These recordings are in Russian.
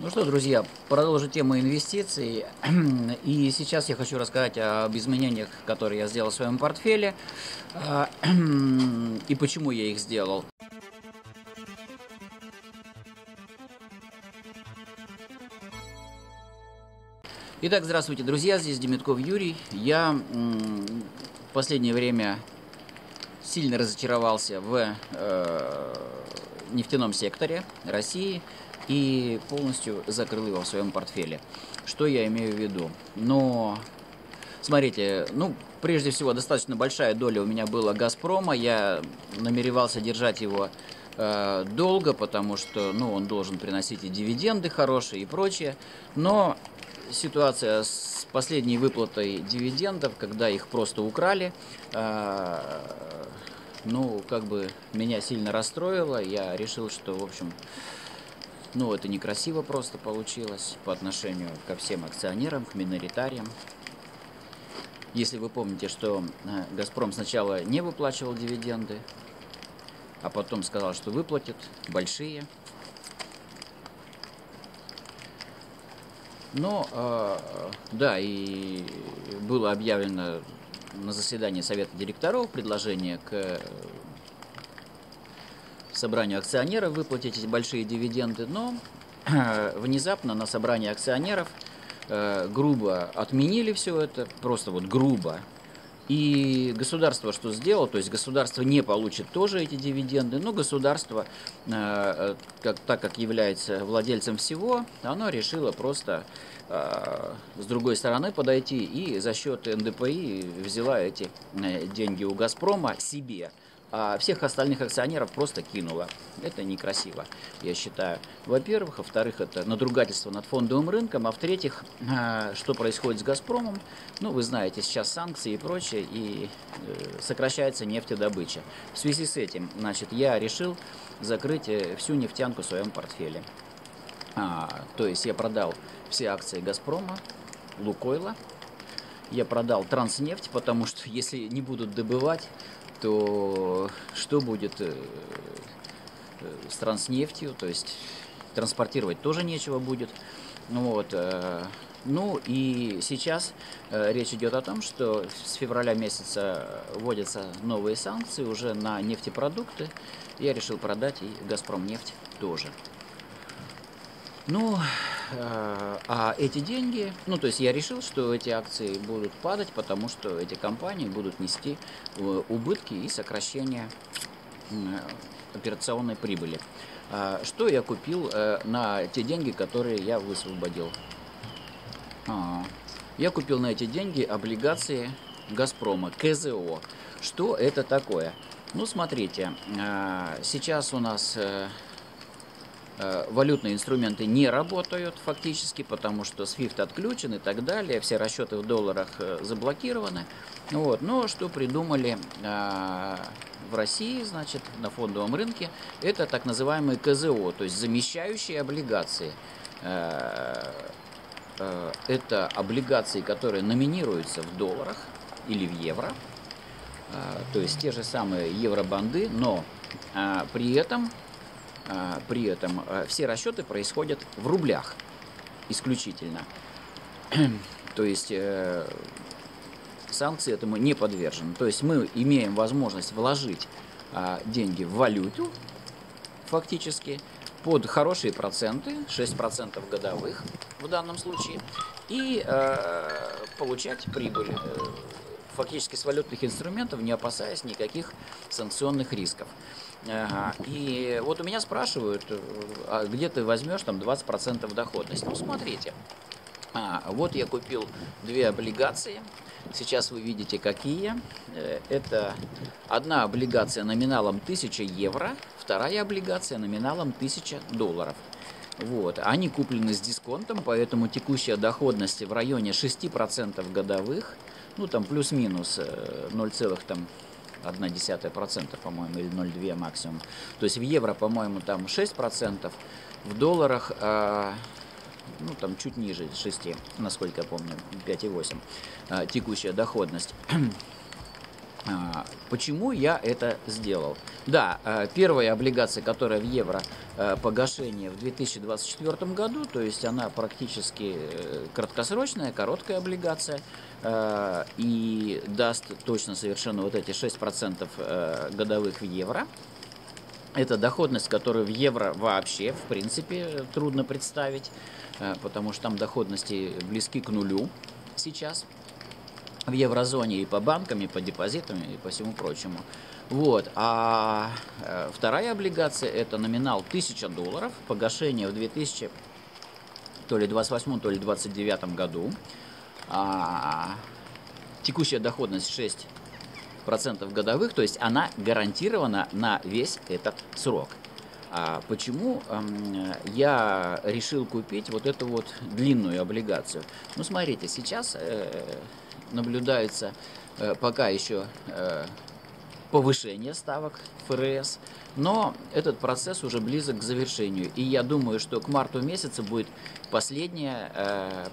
Ну что, друзья, продолжу тему инвестиций. И сейчас я хочу рассказать об изменениях, которые я сделал в своем портфеле а, и почему я их сделал. Итак, здравствуйте, друзья, здесь Демитков Юрий. Я в последнее время сильно разочаровался в э, нефтяном секторе России – и полностью закрыл его в своем портфеле. Что я имею в виду? Но, смотрите, ну, прежде всего, достаточно большая доля у меня была «Газпрома». Я намеревался держать его э, долго, потому что, ну, он должен приносить и дивиденды хорошие и прочее. Но ситуация с последней выплатой дивидендов, когда их просто украли, э, ну, как бы меня сильно расстроило. Я решил, что, в общем, ну, это некрасиво просто получилось по отношению ко всем акционерам, к миноритариям. Если вы помните, что э, «Газпром» сначала не выплачивал дивиденды, а потом сказал, что выплатит большие. Но, э, да, и было объявлено на заседании Совета директоров предложение к собранию акционеров выплатить большие дивиденды, но внезапно на собрании акционеров э, грубо отменили все это, просто вот грубо. И государство что сделало? То есть государство не получит тоже эти дивиденды, но государство, э, как, так как является владельцем всего, оно решило просто э, с другой стороны подойти и за счет НДПИ взяла эти деньги у «Газпрома» себе а всех остальных акционеров просто кинула. Это некрасиво, я считаю. Во-первых, во-вторых, это надругательство над фондовым рынком, а в-третьих, а, что происходит с «Газпромом», ну, вы знаете, сейчас санкции и прочее, и э, сокращается нефтедобыча. В связи с этим, значит, я решил закрыть э, всю нефтянку в своем портфеле. А, то есть я продал все акции «Газпрома», «Лукойла», я продал транснефть, потому что если не будут добывать, то что будет э, э, с транснефтью, то есть транспортировать тоже нечего будет. Ну вот, э, ну и сейчас речь идет о том, что с февраля месяца вводятся новые санкции уже на нефтепродукты. Я решил продать и Газпром нефть тоже. Ну, а эти деньги, ну, то есть я решил, что эти акции будут падать, потому что эти компании будут нести э, убытки и сокращение операционной прибыли. Что я купил э, на те деньги, которые я высвободил? А, я купил на эти деньги облигации Газпрома, КЗО. Что это такое? Ну, смотрите, сейчас у нас Э, валютные инструменты не работают фактически, потому что SWIFT отключен и так далее, все расчеты в долларах э, заблокированы. Вот. Но что придумали э, в России, значит, на фондовом рынке, это так называемые КЗО, то есть замещающие облигации. Это облигации, которые номинируются в долларах или в евро, то есть те же самые евробанды, но при этом при этом а, все расчеты происходят в рублях исключительно. То есть э, санкции этому не подвержены. То есть мы имеем возможность вложить а, деньги в валюту фактически под хорошие проценты, 6% годовых в данном случае, и получать прибыль э, фактически с валютных инструментов, не опасаясь никаких санкционных рисков. Ага. И вот у меня спрашивают, а где ты возьмешь там 20% доходность? Ну, смотрите. А, вот я купил две облигации. Сейчас вы видите, какие. Э, это одна облигация номиналом 1000 евро, вторая облигация номиналом 1000 долларов. Вот. Они куплены с дисконтом, поэтому текущая доходность в районе 6% годовых, ну там плюс-минус 0, э, там 0,1%, по-моему, или 0,2 максимум. То есть в евро, по-моему, там 6%, в долларах, э, ну, там чуть ниже 6, насколько я помню, 5,8 э, текущая доходность. А, почему я это сделал? Да, а, первая облигация, которая в евро а, погашение в 2024 году, то есть она практически э, краткосрочная, короткая облигация, и даст точно совершенно вот эти 6% э, годовых в евро. Это доходность, которую в евро вообще, в принципе, трудно представить, потому что там доходности близки к нулю сейчас в еврозоне и по банкам, и по депозитам, и по всему прочему. Вот. А э, вторая облигация это номинал 1000 долларов, погашение в 2000 то ли 28, то ли 29 году. А, текущая доходность 6 процентов годовых, то есть она гарантирована на весь этот срок. А почему э, я решил купить вот эту вот длинную облигацию? Ну, смотрите, сейчас э, наблюдается э, пока еще э, повышение ставок ФРС, но этот процесс уже близок к завершению. И я думаю, что к марту месяца будет последнее,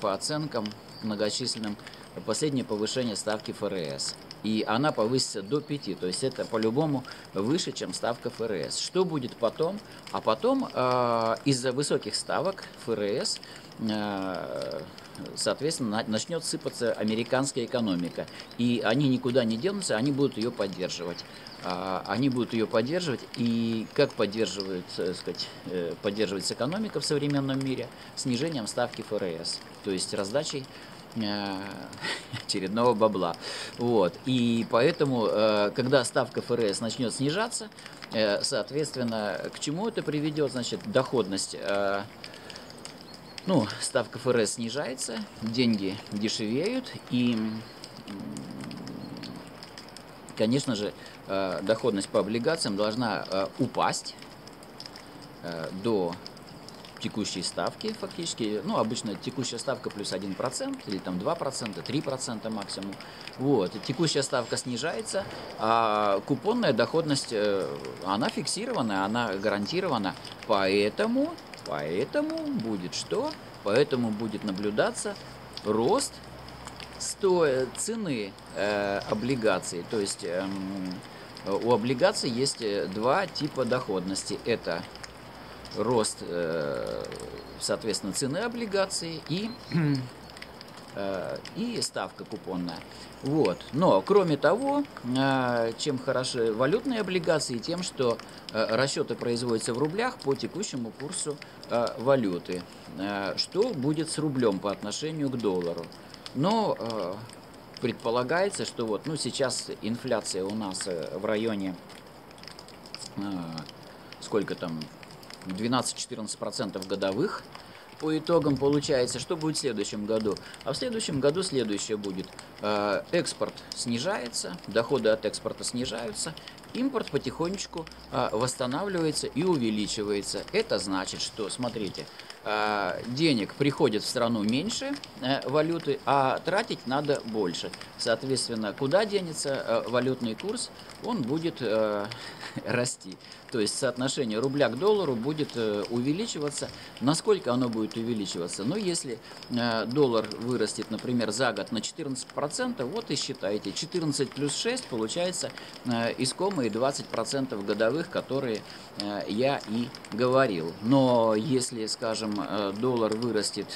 по оценкам многочисленным, последнее повышение ставки ФРС. И она повысится до 5, то есть это по-любому выше, чем ставка ФРС. Что будет потом? А потом э, из-за высоких ставок ФРС э, соответственно, начнет сыпаться американская экономика. И они никуда не денутся, они будут ее поддерживать. А, они будут ее поддерживать. И как поддерживает, так сказать, э, поддерживается экономика в современном мире? Снижением ставки ФРС, то есть раздачей э, очередного бабла. Вот. И поэтому, э, когда ставка ФРС начнет снижаться, соответственно, к чему это приведет? Значит, доходность ну, ставка ФРС снижается, деньги дешевеют, и, конечно же, э, доходность по облигациям должна э, упасть э, до текущей ставки фактически, ну, обычно текущая ставка плюс 1% или там 2%, 3% максимум. Вот, текущая ставка снижается, а купонная доходность, она фиксирована, она гарантирована, поэтому Поэтому будет что? Поэтому будет наблюдаться рост стоя цены э, облигаций. То есть э, у облигаций есть э, два типа доходности. Это рост, э, соответственно, цены облигаций и Э, и ставка купонная. Вот. Но, кроме того, э, чем хороши валютные облигации, тем, что расчеты производятся в рублях по текущему курсу валюты. Что будет с рублем по отношению к доллару? Но предполагается, что вот, ну, сейчас инфляция у нас в районе, сколько там, 12-14% годовых, по итогам получается, что будет в следующем году? А в следующем году следующее будет. Э, экспорт снижается, доходы от экспорта снижаются, импорт потихонечку э, восстанавливается и увеличивается. Это значит, что, смотрите, э, денег приходит в страну меньше валюты, а тратить надо больше. Соответственно, куда денется валютный курс? Он будет расти. То есть соотношение рубля к доллару будет э, увеличиваться. Насколько оно будет увеличиваться? Ну, если э, доллар вырастет, например, за год на 14%, вот и считайте. 14 плюс 6 получается э, искомые 20% годовых, которые я и говорил. Но если, скажем, доллар вырастет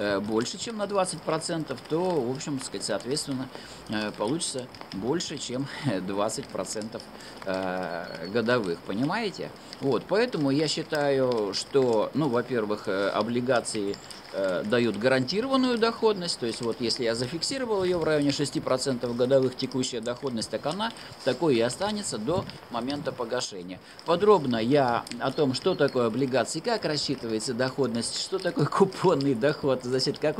Э, больше, чем на 20%, то, в общем, сказать, соответственно, э, получится больше, чем 20% э, годовых. Понимаете? Вот, поэтому я считаю, что, ну, во-первых, облигации э, дают гарантированную доходность, то есть вот если я зафиксировал ее в районе 6% годовых текущая доходность, так она такой и останется до момента погашения. Подробно я о том, что такое облигации, как рассчитывается доходность, что такое купонный доход, значит, как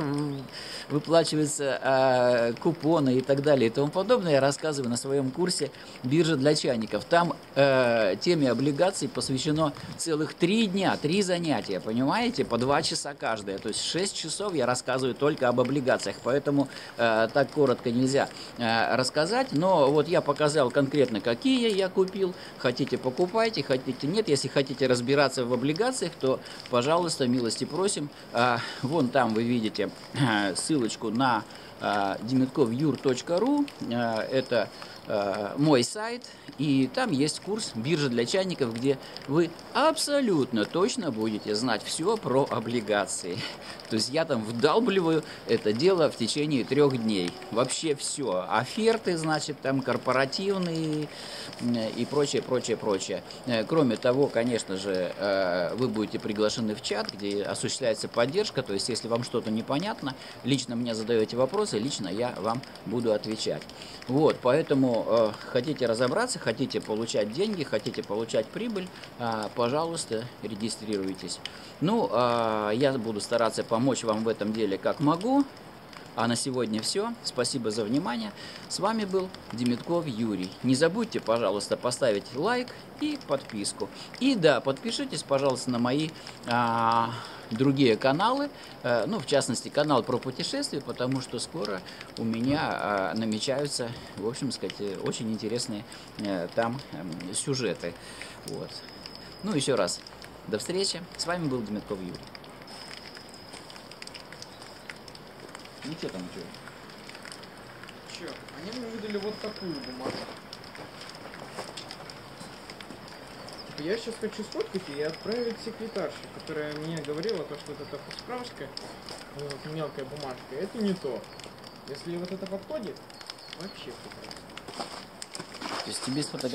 выплачиваются э, купоны и так далее и тому подобное, я рассказываю на своем курсе «Биржа для чайников». Там э, теме облигаций посвящено целых три дня, три занятия, понимаете, по два часа каждое, то есть 6 часов я рассказываю только об облигациях, поэтому э, так коротко нельзя э, рассказать. Но вот я показал конкретно, какие я купил. Хотите покупайте, хотите нет. Если хотите разбираться в облигациях, то, пожалуйста, милости просим. Э, вон там вы видите э, ссылочку на э, dimitkovyur.ru. Э, это мой сайт, и там есть курс биржа для чайников, где вы абсолютно точно будете знать все про облигации. То есть я там вдалбливаю это дело в течение трех дней. Вообще все. Оферты, значит, там корпоративные и прочее, прочее, прочее. Э, кроме того, конечно же, э, вы будете приглашены в чат, где осуществляется поддержка. То есть, если вам что-то непонятно, лично мне задаете вопросы, лично я вам буду отвечать. Вот, поэтому э, хотите разобраться, хотите получать деньги, хотите получать прибыль, э, пожалуйста, регистрируйтесь. Ну, э, я буду стараться помочь вам в этом деле как могу. А на сегодня все. Спасибо за внимание. С вами был Демитков Юрий. Не забудьте, пожалуйста, поставить лайк и подписку. И да, подпишитесь, пожалуйста, на мои а, другие каналы. А, ну, в частности, канал про путешествия, потому что скоро у меня а, намечаются, в общем сказать, очень интересные а, там а, сюжеты. Вот. Ну, еще раз. До встречи. С вами был Демитков Юрий. Ну что там, что? Че, они мне выдали вот такую бумагу. Типа я сейчас хочу сфоткать и отправить секретарше, которая мне говорила, то, что вот эта справочка, вот, мелкая бумажка, это не то. Если вот это подходит, вообще прекрасно. То есть тебе сфотографировать